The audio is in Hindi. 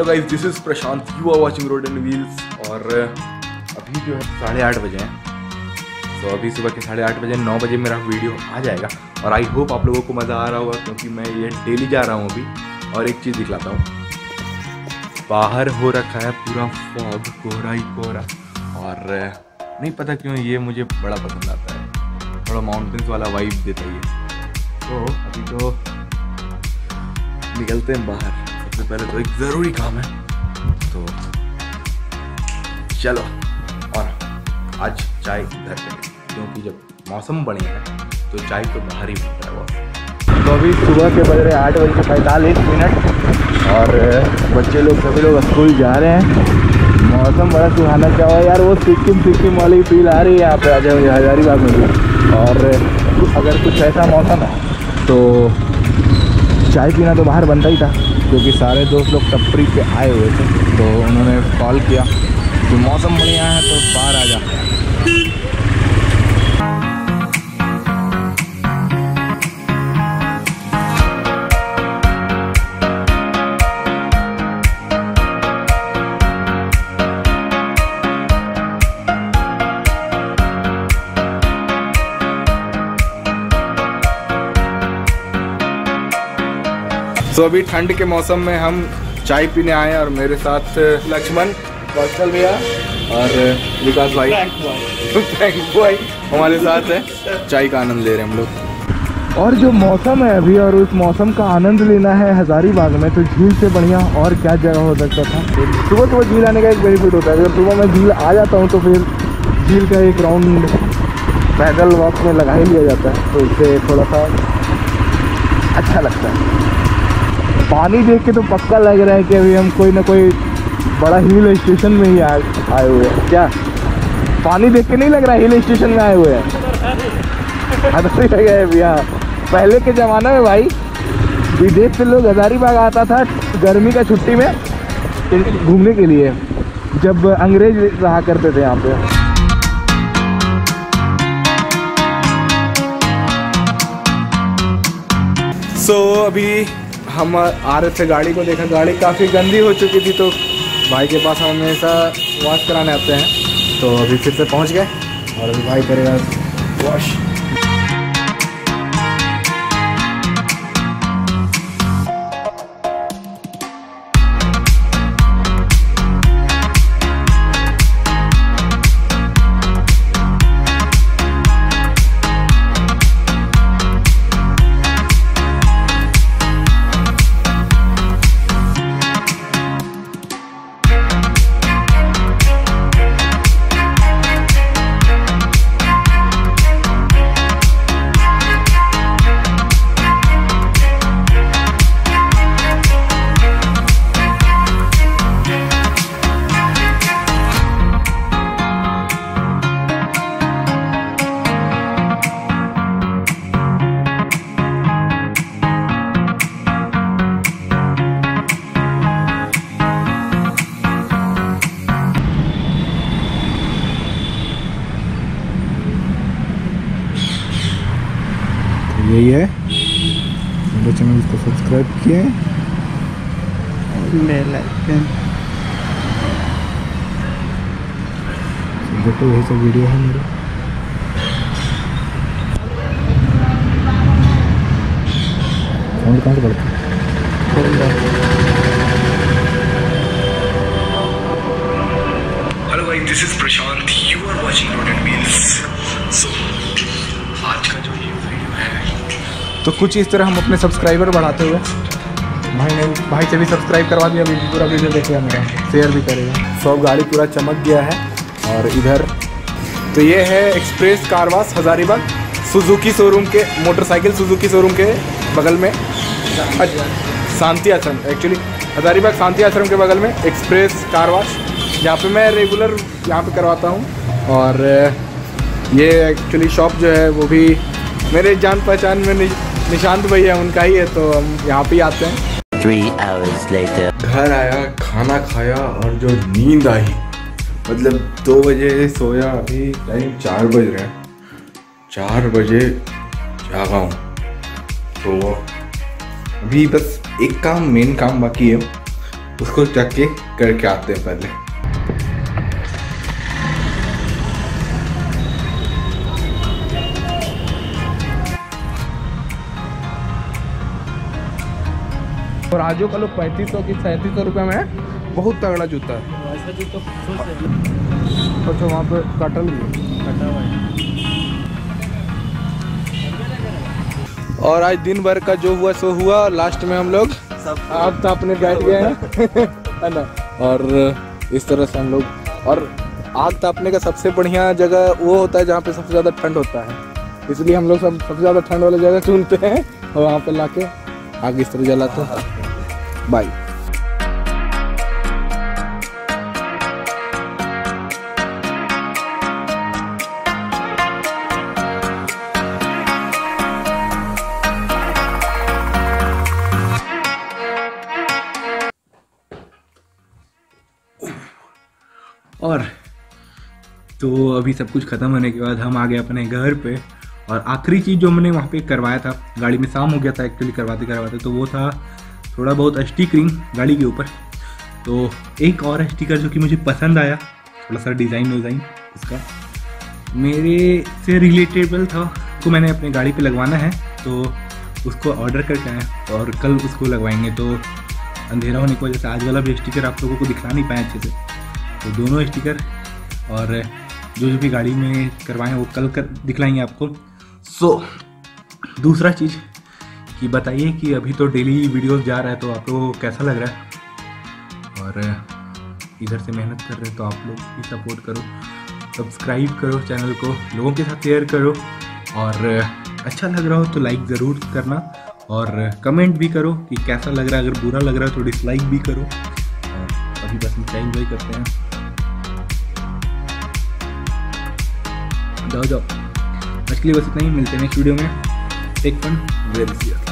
Hello guys this is Prashant you are watching road and wheels और अभी जो है साढ़े आठ बजे हैं। तो अभी सुबह के साढ़े आठ बजे, नौ बजे मेरा वीडियो आ जाएगा। और आई होप आप लोगों को मज़ा आ रहा होगा, क्योंकि मैं ये डेली जा रहा हूँ अभी। और एक चीज़ दिखलाता हूँ। बाहर हो रखा है पूरा फॉग कोहरा ही कोहरा। और नहीं पता क्यों ये मुझे बड़ा पसंद आता है। थोड़ा माउंटेन्स वाला वाइब देता है ये तो अभी तो निकलते हैं बाहर। सबसे पहले तो एक ज़रूरी काम है। तो चलो, और आज चाय घर पे, क्योंकि जब मौसम बढ़िया है तो चाय तो बाहर ही मिलता है बहुत। तो अभी सुबह के बज रहे आठ बज के पैंतालीस मिनट, और बच्चे लोग, सभी लोग स्कूल जा रहे हैं। मौसम बड़ा सुहाना हुआ यार, वो सिक्किम सिक्किम वाली फील आ रही है यहाँ पे, आ जाओ हजारीबाग में और अगर कुछ ऐसा मौसम है तो चाय पीना तो बाहर बनता ही था। क्योंकि सारे दोस्त लोग टपरी पे आए हुए थे तो उन्होंने कॉल किया। कि मौसम बढ़िया है तो बाहर आ जा। तो अभी ठंड के मौसम में हम चाय पीने आए और मेरे साथ लक्ष्मण कौशल भैया और विकास भाई। थैंक भाई हमारे साथ है। चाय का आनंद ले रहे हैं हम लोग। और जो मौसम है अभी और उस मौसम का आनंद लेना है हजारीबाग में तो झील से बढ़िया और क्या जगह हो सकता था? सुबह सुबह झील आने का एक बेनिफिट होता है। अगर सुबह मैं झील आ जाता हूँ तो फिर झील का एक राउंड पैदल वॉक में लगा ही लिया जाता है तो इससे थोड़ा सा अच्छा लगता है। पानी देख के तो पक्का लग रहा है कि अभी हम कोई ना कोई बड़ा हिल स्टेशन में ही आए हुए हैं। क्या? पानी देख के नहीं लग रहा हिल स्टेशन में आए हुए हैं? अभी गए भैया। पहले के ज़माने में भाई विदेश से लोग हजारीबाग आता था गर्मी का छुट्टी में घूमने के लिए जब अंग्रेज़ रहा करते थे यहाँ पे। सो so, अभी हम आ रहे थे गाड़ी को देखा, गाड़ी काफ़ी गंदी हो चुकी थी तो भाई के पास हम हमेशा वॉश कराने आते हैं। तो अभी फिर से पहुँच गए और अभी भाई करेगा वॉश यही है। मेरे चैनल को सब्सक्राइब किए। Bell icon. देखो यही सब वीडियो है मेरे। साउंड कहाँ से बढ़ता हेलो भाई this is Prashant you are watching road and wheels so आज का जो ये वीडियो है तो कुछ इस तरह हम अपने सब्सक्राइबर बढ़ाते हुए भाई ने भाई से भी सब्सक्राइब करवा दिया अभी पूरा वीडियो देखेगा मेरा शेयर भी करेगा। सब गाड़ी पूरा चमक गया है और इधर तो ये है express car wash Hazaribagh Suzuki showroom के मोटरसाइकिल सुजुकी शोरूम के बगल में। शांति आश्रम एक्चुअली हज़ारीबाग शांति आश्रम के बगल में एक्सप्रेस कारवास जहाँ पे मैं रेगुलर यहाँ पे करवाता हूँ और ये एक्चुअली शॉप जो है वो भी मेरे जान पहचान में नि, निशांत भैया उनका ही है तो हम यहाँ पे आते हैं। Three hours later. घर आया खाना खाया और जो नींद आई मतलब दो बजे सोया अभी टाइम चार बज रहे हैं। चार बजे जागा हूँ। तो अभी बस एक काम मेन काम बाकी है। उसको चक के करके आते हैं पहले। और आजो का लोग पैंतीस सौ की सैंतीस सौ रुपये में बहुत तगड़ा जूता है। अच्छा वहाँ पे कटल भी और आज दिन भर का जो हुआ, सो हुआ लास्ट में हम लोग आप तो अपने बैठ गए हैं, है ना? और इस तरह से हम लोग, और आग तापने का सबसे बढ़िया जगह वो होता है जहाँ पे सबसे ज़्यादा ठंड होता है। इसलिए हम लोग सब, सबसे ज़्यादा ठंड वाली जगह चुनते हैं, और वहाँ पे लाके आग इस तरह जलाते हैं बाय और तो अभी सब कुछ ख़त्म होने के बाद हम आ गए अपने घर पे। और आखिरी चीज़ जो मैंने वहाँ पे करवाया था, गाड़ी में शाम हो गया था एक्चुअली करवाते करवाते तो वो था थोड़ा बहुत स्टिकरिंग गाड़ी के ऊपर। तो एक और स्टिकर जो कि मुझे पसंद आया, थोड़ा सा डिज़ाइन विज़ाइन उसका मेरे से रिलेटेबल था, उसको मैंने अपनी गाड़ी पे लगवाना है तो उसको ऑर्डर करके आए और कल उसको लगवाएँगे तो अंधेरा होने की वजह से आज वाला भी स्टिकर आप लोगों को दिखा नहीं पाए अच्छे से। तो दोनों स्टिकर और जो जो भी गाड़ी में करवाएँ, वो कल कर दिखलाएँगे आपको। सो so, दूसरा चीज़ कि बताइए कि अभी तो डेली वीडियोस जा रहा है तो आप लोगों कैसा लग रहा है? और इधर से मेहनत कर रहे हैं तो आप लोग भी सपोर्ट करो सब्सक्राइब करो चैनल को लोगों के साथ शेयर करो और अच्छा लग रहा हो तो लाइक ज़रूर करना और कमेंट भी करो कि कैसा लग रहा है अगर बुरा लग रहा है तो डिसलाइक भी करो और अभी बस चाय इंजॉय करते हैं। जाओ जाओ। आज के लिए बस इतना ही मिलते हैं नेक्स्ट वीडियो में। टेक फन वेरी